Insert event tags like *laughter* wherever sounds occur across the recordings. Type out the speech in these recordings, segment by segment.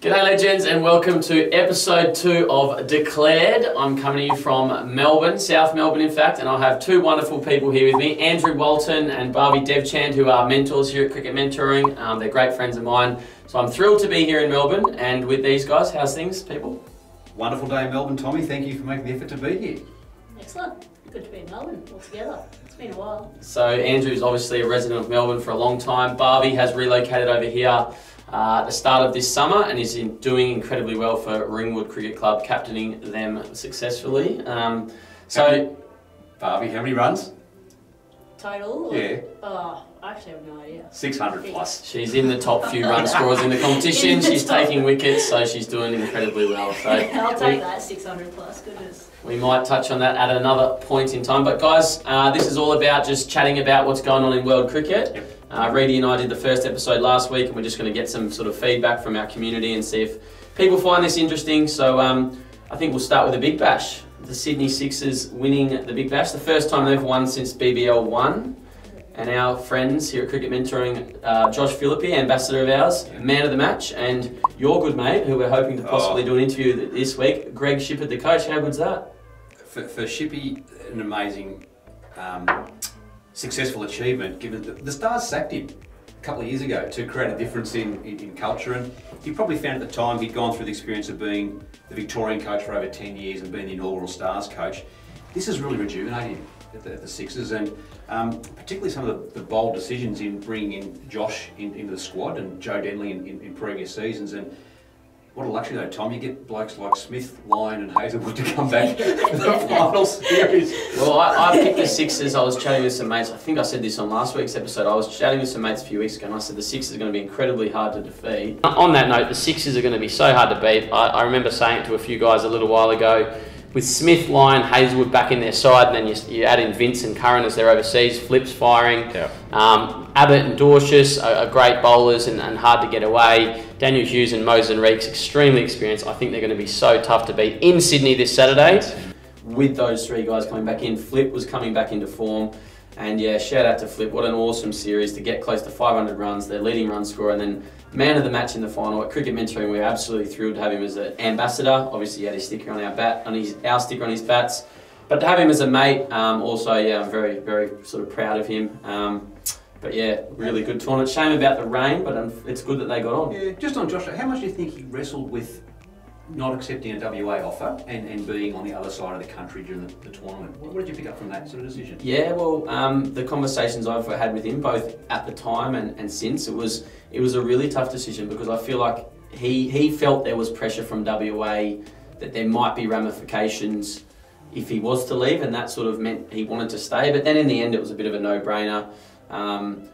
G'day legends and welcome to episode two of Declared. I'm coming to you from Melbourne, South Melbourne in fact, and I have two wonderful people here with me, Andrew Walton and Barbie Devchand, who are mentors here at Cricket Mentoring. Um, they're great friends of mine, so I'm thrilled to be here in Melbourne and with these guys. How's things, people? Wonderful day in Melbourne, Tommy. Thank you for making the effort to be here. Excellent. Good to be in Melbourne all together. It's been a while. So Andrew's obviously a resident of Melbourne for a long time. Barbie has relocated over here uh, at the start of this summer and is in, doing incredibly well for Ringwood Cricket Club, captaining them successfully. Um, so, Barbie, how many runs? Total? Yeah. Oh, I actually have no idea. 600 plus. she's in the top few run scorers in the competition. In the She's top. taking wickets, so she's doing incredibly well. So I'll we- take that, 600 plus, goodness. We might touch on that at another point in time. But guys, uh, this is all about just chatting about what's going on in world cricket. Yep. Uh, Reedy and I did the first episode last week, and we're just going to get some sort of feedback from our community and see if people find this interesting. So um, I think we'll start with the Big Bash. The Sydney Sixers winning the Big Bash, the first time they've won since BBL one. And our friends here at Cricket Mentoring, uh, Josh Philippe, ambassador of ours, man of the match, and your good mate, who we're hoping to possibly Oh. do an interview this week, Greg Shipperd, the coach. How good's that? For, for Shippy, an amazing, um, successful achievement given that the Stars sacked him a couple of years ago to create a difference in, in, in culture. And he probably found at the time he'd gone through the experience of being the Victorian coach for over 10 years and being the inaugural Stars coach. This has really rejuvenated him at the, at the Sixers and um, particularly some of the, the bold decisions in bringing in Josh in, into the squad and Joe Denley in, in, in previous seasons. And what a luxury though, Tom. You get blokes like Smith, Lyon, and Hazlewood to come back *laughs* for the final series. Well, I, I picked the Sixers. I was chatting with some mates. I think I said this on last week's episode. I was chatting with some mates a few weeks ago, and I said the Sixers are going to be incredibly hard to defeat. On that note, the Sixers are going to be so hard to beat. I, I remember saying it to a few guys a little while ago. With Smith, Lyon, Hazlewood back in their side, and then you, you add in Vince and Curran as they're overseas, flips firing. Yeah. Um, Abbott and Dwarshuis are, are great bowlers and, and hard to get away. Daniel Hughes and Moises Henriques, extremely experienced. I think they're going to be so tough to beat in Sydney this Saturday. With those three guys coming back in, Flip was coming back into form. And yeah, shout out to Flip. What an awesome series to get close to 500 runs, their leading run scorer, and then man of the match in the final. At Cricket Mentoring, we're absolutely thrilled to have him as an ambassador. Obviously, he had his sticker on our bat, on his our sticker on his bats. But to have him as a mate, um, also, yeah, I'm very, very sort of proud of him. Um, but yeah, really good tournament. Shame about the rain, but um, it's good that they got on. Yeah, just on Joshua, how much do you think he wrestled with not accepting a WA offer and, and being on the other side of the country during the, the tournament? What, what did you pick up from that sort of decision? Yeah, well, um, the conversations I've had with him, both at the time and, and since, it was it was a really tough decision because I feel like he he felt there was pressure from WA that there might be ramifications if he was to leave, and that sort of meant he wanted to stay. But then in the end, it was a bit of a no-brainer. Um,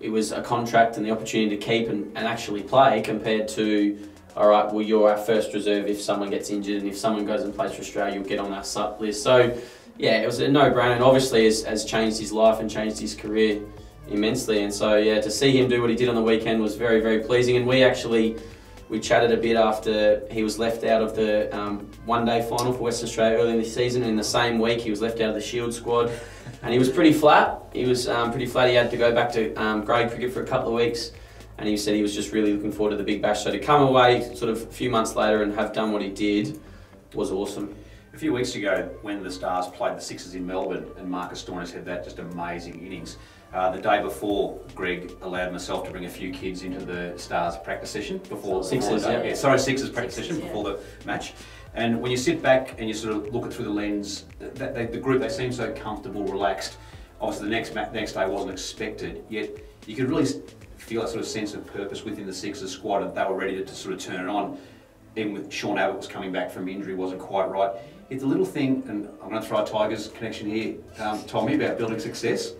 it was a contract and the opportunity to keep and, and actually play compared to all right, well, you're our first reserve if someone gets injured, and if someone goes and plays for Australia, you'll get on our sub list. So, yeah, it was a no-brainer, and obviously has, has changed his life and changed his career immensely. And so, yeah, to see him do what he did on the weekend was very, very pleasing. And we actually we chatted a bit after he was left out of the um, one-day final for Western Australia early in the season. In the same week, he was left out of the Shield squad, and he was pretty flat. He was um, pretty flat. He had to go back to um, grade cricket for a couple of weeks and he said he was just really looking forward to the Big Bash. So to come away sort of a few months later and have done what he did was awesome. A few weeks ago, when the Stars played the Sixers in Melbourne and Marcus Stoinis had that just amazing innings, uh, the day before, Greg allowed myself to bring a few kids into the Stars practice session before Sixers, before the- yeah. sorry, Sixers practice Sixers, session yeah. before the match. And when you sit back and you sort of look it through the lens, that, they, the group they seem so comfortable, relaxed. Obviously, the next next day wasn't expected, yet you could really feel that sort of sense of purpose within the Sixers squad, and they were ready to, to sort of turn it on. Even with Sean Abbott was coming back from injury, wasn't quite right. It's a little thing, and I'm going to throw a Tigers connection here, um, Tommy, about building success.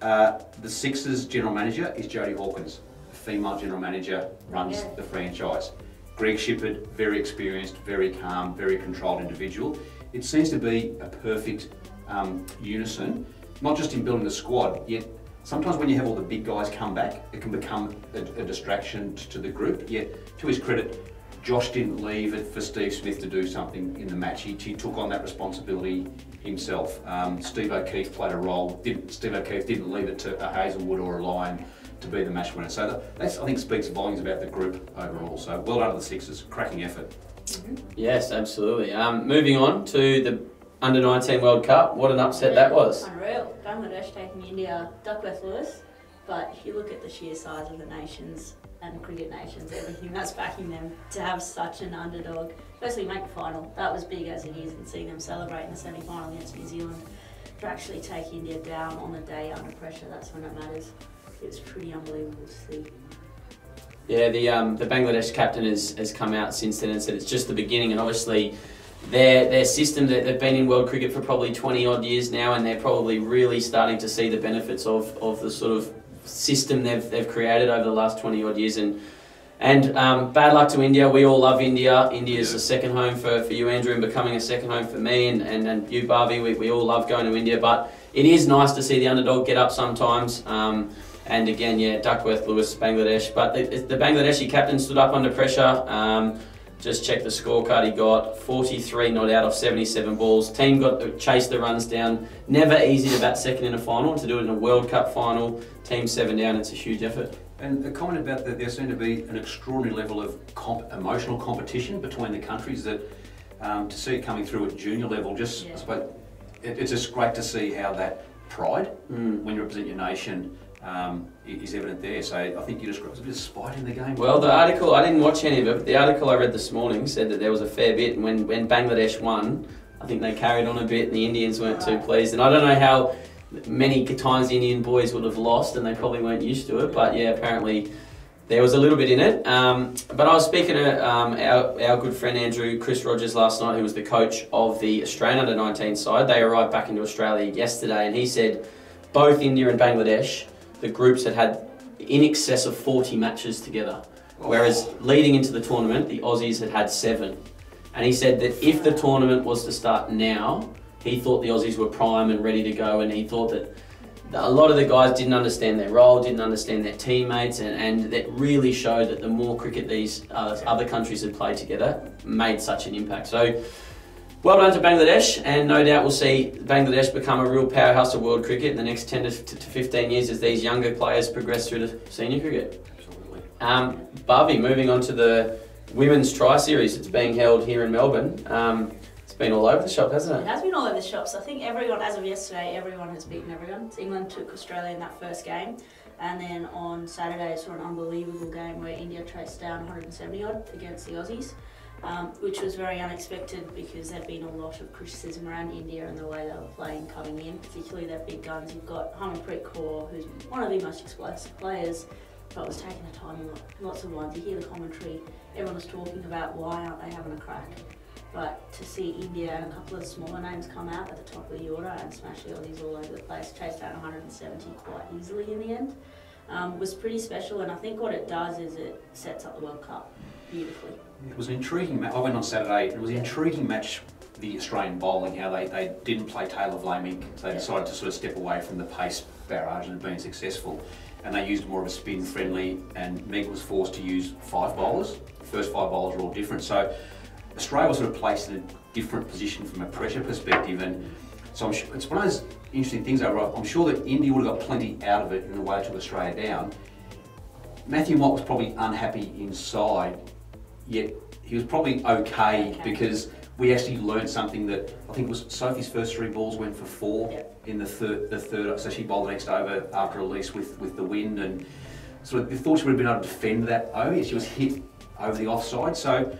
Uh, the Sixers general manager is Jodie Hawkins. The female general manager runs Yeah. the franchise. Greg Shipperd, very experienced, very calm, very controlled individual. It seems to be a perfect um, unison, not just in building the squad, yet sometimes when you have all the big guys come back, it can become a, a distraction to the group. Yet, to his credit, Josh didn't leave it for Steve Smith to do something in the match. He, he took on that responsibility himself. Um, Steve O'Keefe played a role. Didn't, Steve O'Keefe didn't leave it to a Hazlewood or a Lyon to be the match winner. So that that's, I think speaks volumes about the group overall. So well done to the Sixers, cracking effort. Yes, absolutely. Um, moving on to the under 19 World Cup. What an upset that was. Unreal. Bangladesh taking India, Duckworth Lewis. But if you look at the sheer size of the nations and cricket nations, everything that's backing them to have such an underdog, firstly make the final. That was big as it is, and seeing them celebrate in the semi final against New Zealand. To actually take India down on the day under pressure, that's when it matters. It was pretty unbelievable to see. Yeah, the um, the Bangladesh captain has, has come out since then and said it's just the beginning, and obviously their their system that they've been in world cricket for probably 20 odd years now, and they're probably really starting to see the benefits of, of the sort of system they've they've created over the last 20 odd years. And and um, bad luck to India. We all love India. India is Yeah. a second home for, for you, Andrew, and becoming a second home for me and, and, and you, Barbie. We, we all love going to India, but it is nice to see the underdog get up sometimes. Um, and again, yeah, Duckworth, Lewis, Bangladesh. But the, the Bangladeshi captain stood up under pressure. Um, just check the scorecard he got 43 not out of 77 balls. Team got chased the runs down. Never easy to bat second in a final. To do it in a World Cup final, team seven down, it's a huge effort. And a comment about that there seemed to be an extraordinary level of comp- emotional competition between the countries that um, to see it coming through at junior level just Yeah. I suppose it, it's just great to see how that pride Mm. when you represent your nation um, is evident there. So I think you just there's a bit of spite in the game. Well, the article, I didn't watch any of it, but the article I read this morning said that there was a fair bit. And when, when Bangladesh won, I think they carried on a bit and the Indians weren't too pleased. And I don't know how many times the Indian boys would have lost and they probably weren't used to it. But yeah, apparently there was a little bit in it. Um, but I was speaking to um, our, our good friend Andrew, Chris Rogers, last night, who was the coach of the Australian under 19 side. They arrived back into Australia yesterday and he said both India and Bangladesh, the groups had had in excess of 40 matches together. Whereas leading into the tournament, the Aussies had had seven. And he said that if the tournament was to start now, he thought the Aussies were prime and ready to go, and he thought that a lot of the guys didn't understand their role, didn't understand their teammates, and, and that really showed that the more cricket these uh, other countries had played together made such an impact. So, well done to Bangladesh, and no doubt we'll see Bangladesh become a real powerhouse of world cricket in the next 10 to, to 15 years as these younger players progress through to senior cricket. Absolutely. Um, Barbie, moving on to the women's tri series that's being held here in Melbourne. Um, it's been all over the shop, hasn't It it? has been all over the shops. I think everyone, as of yesterday, everyone has beaten everyone. England took Australia in that first game, and then on Saturday, saw an unbelievable game where India traced down 170 odd against the Aussies, um, which was very unexpected because there'd been a lot of criticism around India and the way they were playing coming in, particularly their big guns. You've got Harmanpreet Kaur, who's one of the most explosive players, but was taking the time lots of ones. You hear the commentary, everyone was talking about why aren't they having a crack. But to see India and a couple of smaller names come out at the top of the order and smash the Aussies all over the place, chase down 170 quite easily in the end, um, was pretty special. And I think what it does is it sets up the World Cup beautifully. It was an intriguing match. I went on Saturday. It was an intriguing match. The Australian bowling, how they, they didn't play Tayla Vlaeminck. So they decided to sort of step away from the pace barrage and had been successful. And they used more of a spin friendly. And Meg was forced to use five bowlers. The first five bowlers were all different. So Australia was sort of placed in a different position from a pressure perspective. And so I'm sure, it's one of those interesting things. I'm sure that India would have got plenty out of it in the way it took Australia down. Matthew Mott was probably unhappy inside, yet he was probably okay, Okay. because we actually learned something that I think was Sophie's first three balls went for four Yep. in the third. The third, so she bowled the next over after release with with the wind, and sort of thought she would have been able to defend that over. She was hit over the offside, so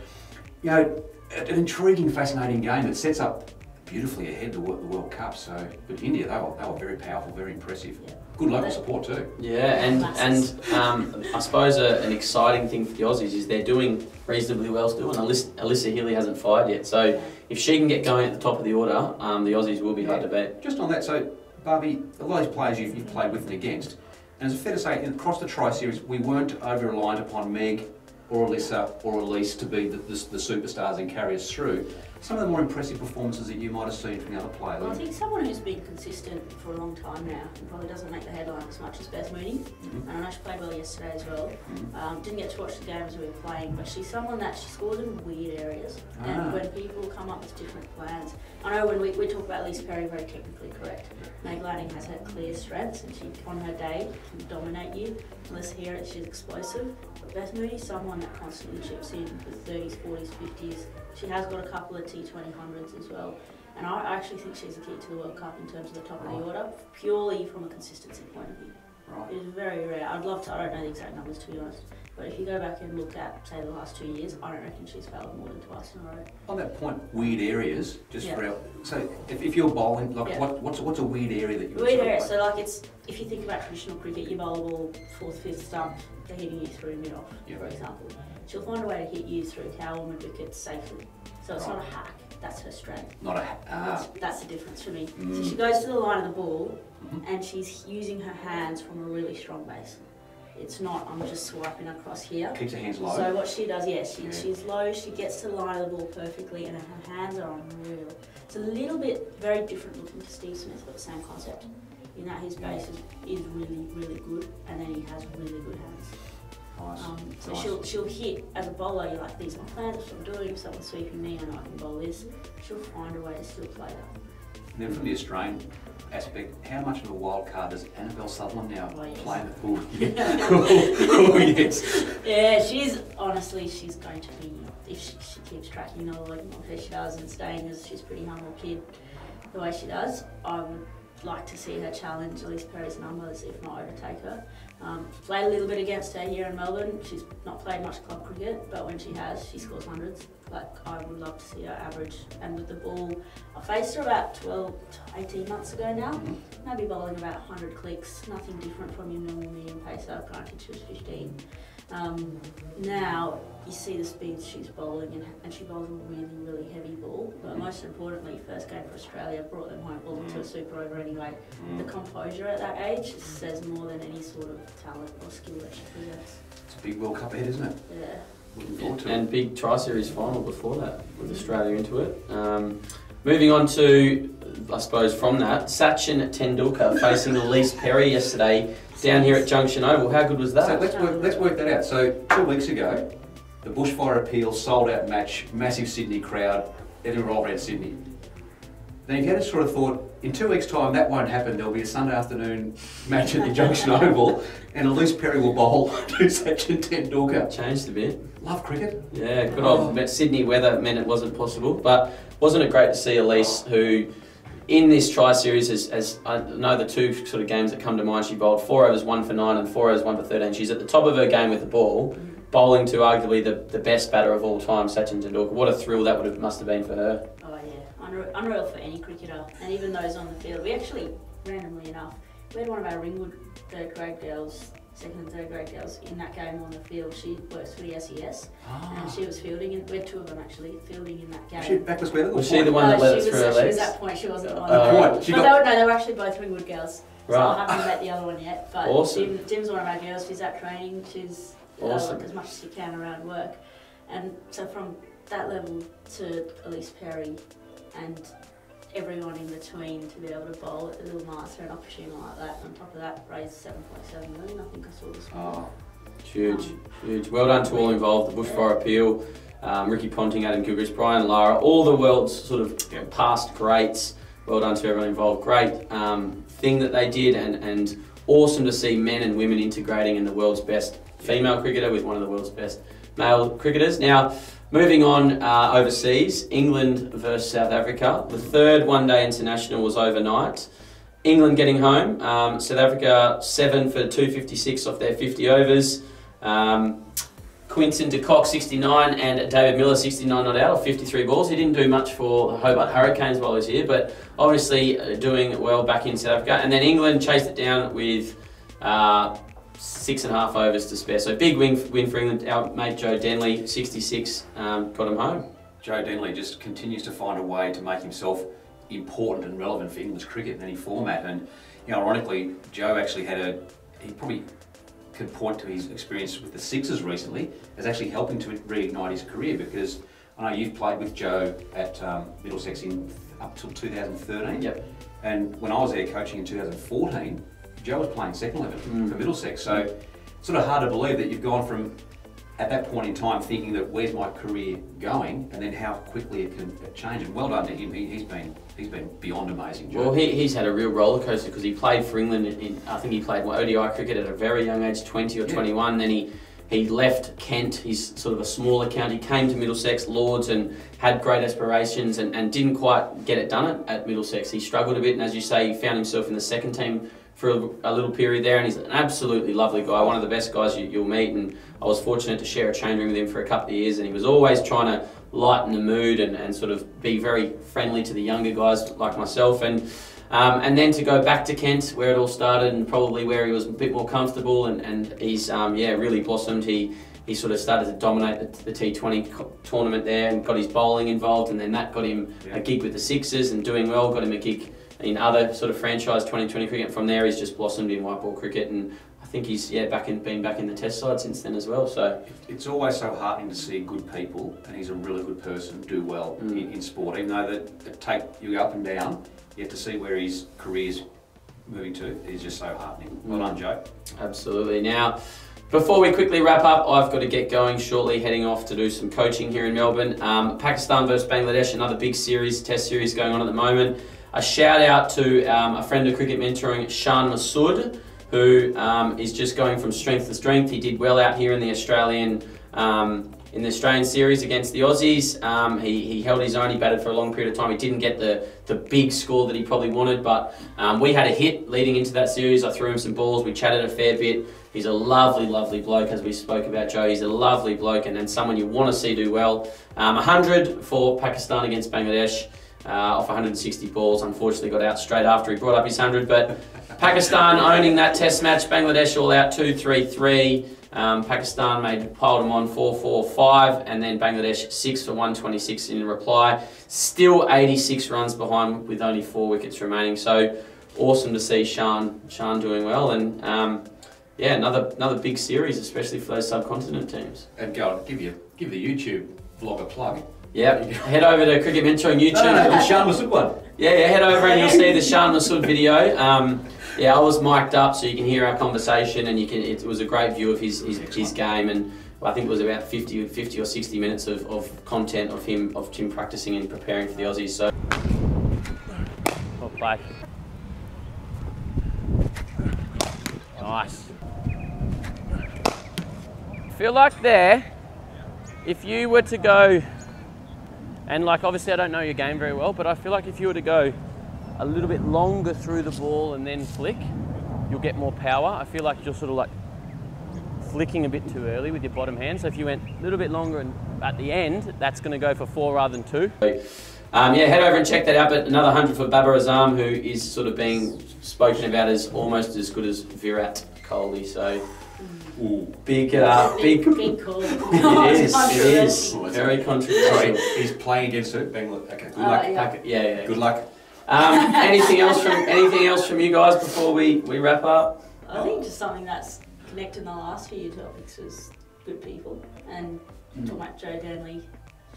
you know, an intriguing, fascinating game. It sets up beautifully ahead Wo- the World Cup. So, but India, they were, they were very powerful, very impressive. Good local support too. Yeah, and and um, I suppose a, an exciting thing for the Aussies is they're doing reasonably well still, and Alyssa, Alyssa Healy hasn't fired yet. So if she can get going at the top of the order, um, the Aussies will be hard to beat. Just on that, so Barbie, a lot of these players you've, you've played with and against, and it's fair to say across the Tri Series, we weren't over reliant upon Meg or Alyssa or Ellyse to be the, the, the superstars and carry us through. Some of the more impressive performances that you might have seen from the other players? Well, I think someone who's been consistent for a long time now and probably doesn't make the headline as much as Beth Mooney. Mhm. And I know she played well yesterday as well. Mhm. Um, didn't get to watch the game as we were playing, but she's someone that she scores in weird areas. Ah. And when people come up with different plans, I know when we, we talk about Ellyse Perry, very technically correct. Meg Lanning has her clear strengths, and she on her day can dominate you. Let's she's explosive. But Beth Mooney's someone that constantly chips in with 30s, 40s, 50s. She has got a couple of T20 hundreds as well. And I actually think she's a key to the World Cup in terms of the top of the order, purely from a consistency point of view. Right. It is very rare. I'd love to, I don't know the exact numbers to be honest, but if you go back and look at, say, the last two years, I don't reckon she's failed more than twice in a row. On that point, weird areas, just Yeah. for our, so if, if you're bowling, like Yeah. what, what's, what's a weird area that you would Weird area, so like it's, if you think about traditional cricket, you bowl a ball fourth, fifth stump, they're hitting you through mid-off, Yeah. for example. She'll find a way to hit you through cow and wickets safely. So it's not a hack, that's her strength. Not a, That's, ah, that's the difference for me. Mm. So she goes to the line of the ball Mhm. and she's using her hands from a really strong base. It's not, I'm just swiping across here. keeps her hands low. So what she does, yeah, she, Yeah. she's low, she gets to the line of the ball perfectly, and her hands are unreal. It's a little bit very different looking to Steve Smith, but the same concept. In that his base is, is really, really good, and then he has really good hands. nice. Um, so nice. she'll she'll hit as a bowler. You're like, these are my plans. What I'm doing. If someone's sweeping me, I know I can bowl this. She'll find a way to still play that. And then from the Australian aspect, how much of a wild card does Annabelle Sutherland now Oh, yes. play in the pool? *laughs* oh, yes. Yeah, she's honestly she's going to be if she, she keeps tracking the like how she does and staying as she's a pretty humble kid the way she does. I would like to see her challenge Ellyse Perry's numbers, if not overtake her. Um, played a little bit against her here in Melbourne. She's not played much club cricket, but when she has, she scores hundreds. Like I would love to see her average. And with the ball, I faced her about 12, 18 months ago now. Mhm. Maybe bowling about 100 clicks, nothing different from your normal medium pacer. Granted, she was 15. Um, now you see the speeds she's bowling, and, and she bowls a really, really heavy ball. But most importantly, first game for Australia brought them home, bowled to a super over anyway. The composure at that age says more than any sort of talent or skill that she possesses. It's a big World Cup ahead, isn't it? Yeah. Looking forward to it. And big Tri Series final before that with Australia into it. Um, moving on to, I suppose, from that, Sachin Tendulkar facing Ellyse Perry yesterday down here at Junction Oval. How good was So that? let's work, let's work that out. So two weeks ago, the Bushfire Appeal sold out match, massive Sydney crowd, everything rolled around Sydney. Then if you had sort of thought, in two weeks' time that won't happen, there'll be a Sunday afternoon match at the Junction Oval and Ellyse Perry will bowl *laughs* to Sachin Tendulkar. Changed a bit. Love cricket. Yeah, good old but Sydney weather meant it wasn't possible. But wasn't it great to see Ellyse, who in this Tri Series, as, as I know the two sort of games that come to mind, she bowled four overs, one for nine, and four overs, one for 13. She's at the top of her game with the ball, bowling to arguably the, the best batter of all time, Sachin Tendulkar. What a thrill that would have must have been for her. Oh yeah, unreal, unreal for any cricketer, and even those on the field. We actually, randomly enough, we had one of our Ringwood uh, third grade girls, second and third grade girls, in that game on the field. She works for the SES, and she was fielding. In, we had two of them actually fielding in that game. She backless weather. Was she the one that No, let she it was, through her she was legs? at point. She wasn't the one. Uh, Point. She but got- they were, no, they were actually both Ringwood girls. So I Right. haven't met the other one yet. But Awesome. Jim, Jim's one of our girls. She's at training. She's Awesome. like as much as she can around work, and so from that level to Ellyse Perry, and everyone in between to be able to bowl at the little master an opportunity like that. On top of that, raised seven point seven million. I think I saw this morning. Oh, Huge, Um, huge. Well done to all involved. The Bushfire Appeal, um, Ricky Ponting, Adam Gilchrist, Brian Lara, all the world's sort of Yeah. past greats. Well done to everyone involved. Great um, thing that they did, and, and awesome to see men and women integrating in the world's best female cricketer with one of the world's best male cricketers. Now, moving on uh, overseas, England versus South Africa. The third one day international was overnight. England getting home. Um, South Africa seven for 256 off their 50 overs. Um, Quinton de Kock 69 and David Miller 69 not out of 53 balls. He didn't do much for the Hobart Hurricanes while he was here, but obviously uh, doing well back in South Africa. And then England chased it down with uh, six and a half overs to spare. So big win, win for England. Our mate Joe Denley 66 um, got him home. Joe Denley just continues to find a way to make himself important and relevant for English cricket in any format. And you know, ironically, Joe actually had a he probably could point to his experience with the Sixers recently as actually helping to reignite his career because I know you've played with Joe at um, Middlesex in up till 2013. Yep. And when I was there coaching in 2014, Joe was playing second eleven Mm. for Middlesex. So it's sort of hard to believe that you've gone from at that point in time thinking that where's my career going, and then how quickly it can change. And well done to him. He, he's been he's been beyond amazing. Joe. Well, he, he's had a real roller coaster because he played for England. In, in, I think he played ODI cricket at a very young age, 20 or Yeah. 21. Then he he left Kent. He's sort of a smaller county. Came to Middlesex Lords and had great aspirations and, and didn't quite get it done at, at Middlesex. He struggled a bit, and as you say, he found himself in the second team for a, a little period there. And he's an absolutely lovely guy, one of the best guys you, you'll meet. And I was fortunate to share a change room with him for a couple of years, and he was always trying to lighten the mood and, and sort of be very friendly to the younger guys like myself. And um, and then to go back to Kent, where it all started, and probably where he was a bit more comfortable, and, and he's um, yeah really blossomed. He he sort of started to dominate the, the T20 co- tournament there, and got his bowling involved, and then that got him a gig with the Sixers and doing well. Got him a gig in other sort of franchise 2020 cricket. From there, he's just blossomed in white ball cricket, and I think he's yeah back in been back in the Test side since then as well. So It's always so heartening to see good people, and he's a really good person, do well Mm. in, in sport. Even though that take you up and down, you have to see where his career's moving to. is just so heartening. Well done, Joe. Absolutely. Now, before we quickly wrap up, I've got to get going shortly, heading off to do some coaching here in Melbourne. Um, Pakistan versus Bangladesh, another big series, test series going on at the moment. A shout out to um, a friend of cricket mentoring, Shan Masood, who um, is just going from strength to strength. He did well out here in the Australian. Um, in the Australian series against the Aussies, um, he, he held his own. He batted for a long period of time. He didn't get the, the big score that he probably wanted, but um, we had a hit leading into that series. I threw him some balls. We chatted a fair bit. He's a lovely, lovely bloke, as we spoke about Joe. He's a lovely bloke and, and someone you want to see do well. Um, 100 for Pakistan against Bangladesh uh, off 160 balls. Unfortunately, got out straight after he brought up his 100. But Pakistan owning that test match. Bangladesh all out 2 3 3. Um, Pakistan made piled them on 4 4 5, and then Bangladesh 6 for 126 in reply. Still 86 runs behind with only four wickets remaining. So awesome to see Shan, Shan doing well. And um, yeah, another another big series, especially for those subcontinent teams. And go on, give you give the YouTube vlog a plug. Yep. Head over to Cricket Mentoring YouTube. No, no, no, the Shan Masood one. Yeah, yeah, head over and you'll see the Shan Masood video. Um, yeah, I was mic'd up so you can hear our conversation and you can. It was a great view of his his, his game and I think it was about 50, 50 or 60 minutes of, of content of him of Tim practicing and preparing for the Aussies. So. Well played. Nice. Feel like there, if you were to go and like obviously I don't know your game very well, but I feel like if you were to go a little bit longer through the ball and then flick, you'll get more power. I feel like you're sort of like flicking a bit too early with your bottom hand. So if you went a little bit longer and at the end, that's going to go for four rather than two. Um, yeah, head over and check that out. But another hundred for Babar Azam, who is sort of being spoken about as almost as good as Virat Kohli. So Ooh. big, uh, big. big call. *laughs* It is. It is Controversy. very controversial. Sorry, he's playing against it. Bangladesh. Okay, good Oh, luck. yeah. Pack- yeah, yeah. Good luck. Um, anything else from anything else from you guys before we, we wrap up? I think just something that's connected in the last few topics was good people and talking about Joe Denley,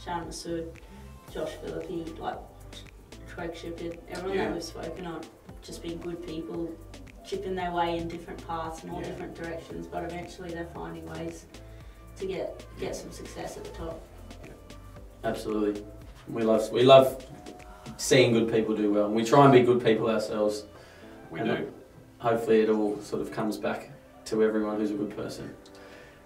Shan Masood, Josh Philippe, like Craig Shipperd, everyone Yeah. that we've spoken on, just being good people, chipping their way in different paths and all Yeah. different directions, but eventually they're finding ways to get get some success at the top. Absolutely. We love we love seeing good people do well. We try and be good people ourselves. We And do. Hopefully, it all sort of comes back to everyone who's a good person.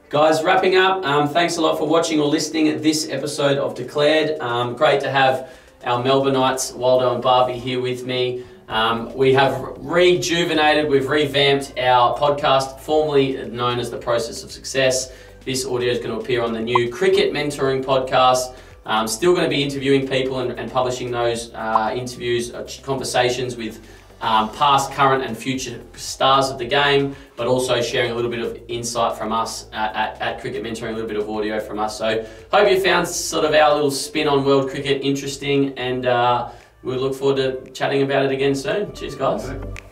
Guys, wrapping up. Um, thanks a lot for watching or listening at this episode of Declared. Um, great to have our Melbourneites, Waldo and Barbie, here with me. Um, we have rejuvenated, we've revamped our podcast, formerly known as The Process of Success. This audio is going to appear on the new Cricket Mentoring podcast. Um, still going to be interviewing people and, and publishing those uh, interviews, uh, conversations with um, past, current, and future stars of the game, but also sharing a little bit of insight from us at, at, at Cricket Mentoring, a little bit of audio from us. So, hope you found sort of our little spin on world cricket interesting, and uh, we look forward to chatting about it again soon. Cheers, guys. Okay.